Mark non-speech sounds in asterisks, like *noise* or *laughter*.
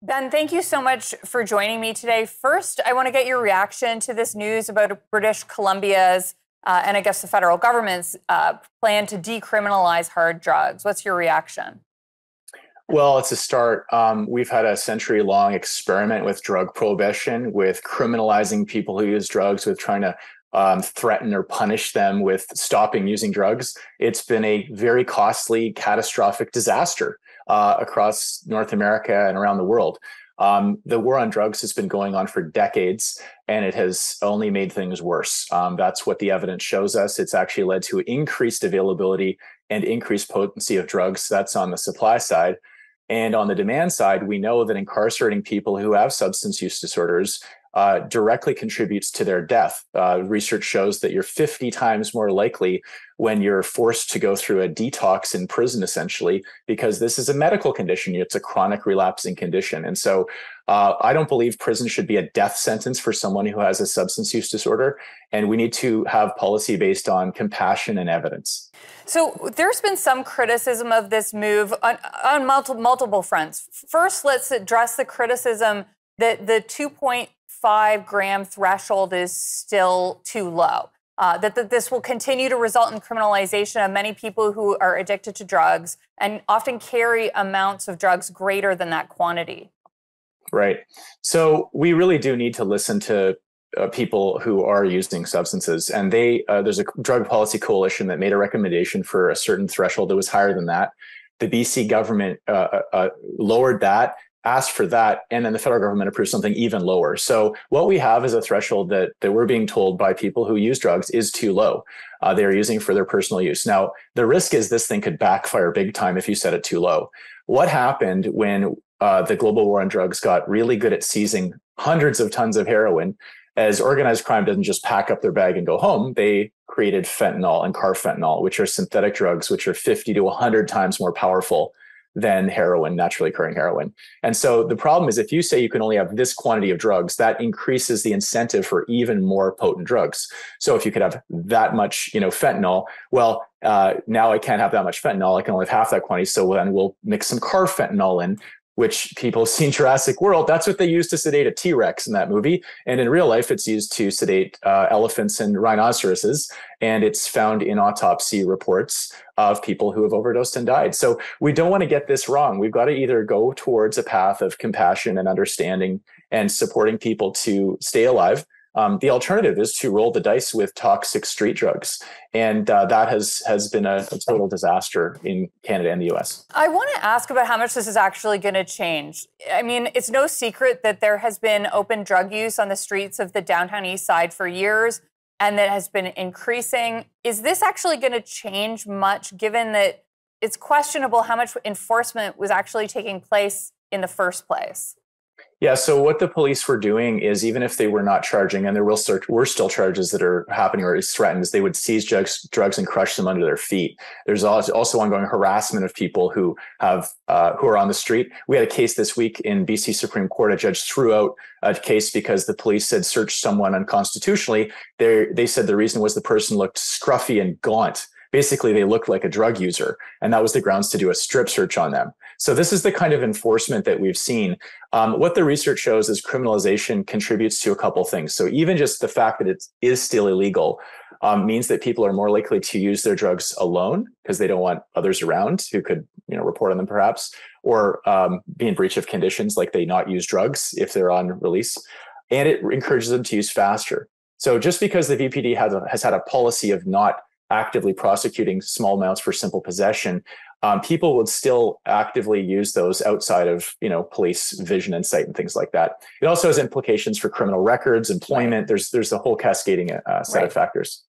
Ben, thank you so much for joining me today. First, I want to get your reaction to this news about British Columbia's uh, and I guess the federal government's uh, plan to decriminalize hard drugs. What's your reaction? Well, it's a start. Um, we've had a century long experiment with drug prohibition, with criminalizing people who use drugs, with trying to um, threaten or punish them with stopping using drugs. It's been a very costly, catastrophic disaster uh, across North America and around the world. Um, the war on drugs has been going on for decades, and it has only made things worse. Um, that's what the evidence shows us. It's actually led to increased availability and increased potency of drugs. That's on the supply side. And on the demand side, we know that incarcerating people who have substance use disorders uh, directly contributes to their death. Uh, research shows that you're 50 times more likely when you're forced to go through a detox in prison, essentially, because this is a medical condition. It's a chronic relapsing condition. And so uh, I don't believe prison should be a death sentence for someone who has a substance use disorder. And we need to have policy based on compassion and evidence. So there's been some criticism of this move on, on multiple, multiple fronts. First, let's address the criticism that the 2.5 gram threshold is still too low uh, that, that this will continue to result in criminalization of many people who are addicted to drugs and often carry amounts of drugs greater than that quantity. Right. So we really do need to listen to uh, people who are using substances, and they uh, there's a drug policy coalition that made a recommendation for a certain threshold that was higher than that. The BC government uh, uh, uh, lowered that asked for that and then the federal government approved something even lower. So what we have is a threshold that that we're being told by people who use drugs is too low. Uh, they're using for their personal use. Now the risk is this thing could backfire big time if you set it too low. What happened when uh, the global war on drugs got really good at seizing hundreds of tons of heroin as organized crime doesn't just pack up their bag and go home they created fentanyl and carfentanil which are synthetic drugs which are 50 to 100 times more powerful than heroin, naturally occurring heroin. And so the problem is if you say you can only have this quantity of drugs, that increases the incentive for even more potent drugs. So if you could have that much, you know, fentanyl, well, uh, now I can't have that much fentanyl. I can only have half that quantity. So then we'll mix some carfentanil in, which people *laughs* see in Jurassic World, that's what they use to sedate a T Rex in that movie. And in real life, it's used to sedate uh, elephants and rhinoceroses. And it's found in autopsy reports of people who have overdosed and died. So we don't want to get this wrong. We've got to either go towards a path of compassion and understanding and supporting people to stay alive um, the alternative is to roll the dice with toxic street drugs, and uh, that has has been a, a, total disaster in Canada and the U.S. I want to ask about how much this is actually going to change. I mean, it's no secret that there has been open drug use on the streets of the downtown east side for years, and that has been increasing. Is this actually going to change much, given that it's questionable how much enforcement was actually taking place in the first place? Yeah. So what the police were doing is even if they were not charging, and there will start, were still charges that are happening or is threatened, is they would seize drugs, drugs and crush them under their feet. There's also ongoing harassment of people who have uh, who are on the street. We had a case this week in BC Supreme Court. A judge threw out a case because the police said search someone unconstitutionally. They they said the reason was the person looked scruffy and gaunt basically they looked like a drug user and that was the grounds to do a strip search on them. So this is the kind of enforcement that we've seen. Um, what the research shows is criminalization contributes to a couple things. So even just the fact that it is still illegal um, means that people are more likely to use their drugs alone because they don't want others around who could you know report on them perhaps or um, be in breach of conditions like they not use drugs if they're on release. And it encourages them to use faster. So just because the vpd has, a, has had a policy of not actively prosecuting small amounts for simple possession, um, people would still actively use those outside of you know police vision and sight and things like that. It also has implications for criminal records, employment. There's there's a whole cascading uh, set right. of factors.